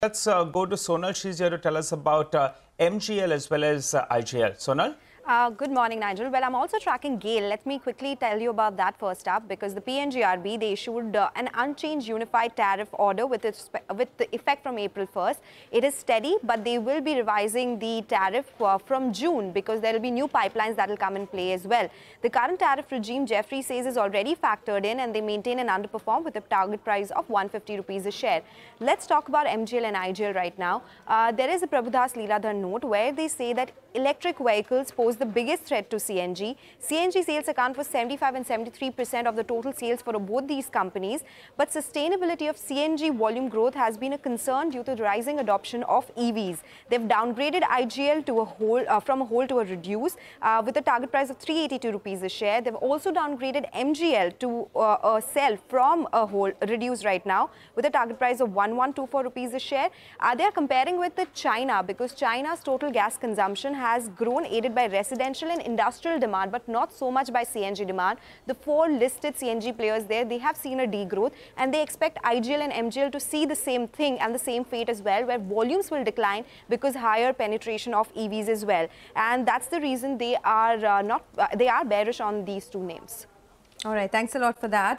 Let's uh, go to Sonal. She's here to tell us about uh, MGL as well as uh, IGL. Sonal? Uh, good morning, Nigel. Well, I'm also tracking GAIL. Let me quickly tell you about that first up because the PNGRB, they issued uh, an unchanged unified tariff order with, its, with the effect from April 1st. It is steady, but they will be revising the tariff uh, from June because there will be new pipelines that will come in play as well. The current tariff regime, Jefferies says, is already factored in and they maintain an underperform with a target price of 150 rupees a share. Let's talk about MGL and IGL right now. Uh, there is a Prabhudas Lilladher note where they say that electric vehicles pose the biggest threat to CNG. CNG sales account for 75 and 73% of the total sales for both these companies. But sustainability of CNG volume growth has been a concern due to the rising adoption of EVs. They've downgraded IGL to a whole, uh, from a whole to a reduce uh, with a target price of 382 rupees a share. They've also downgraded MGL to uh, a sell from a whole reduce right now with a target price of 1124 rupees a share. Uh, they are comparing with the China because China's total gas consumption has grown aided by residential and industrial demand, but not so much by CNG demand. The four listed CNG players there, they have seen a degrowth and they expect IGL and MGL to see the same thing and the same fate as well, where volumes will decline because higher penetration of EVs as well. And that's the reason they are uh, not, uh, they are bearish on these two names. All right, thanks a lot for that.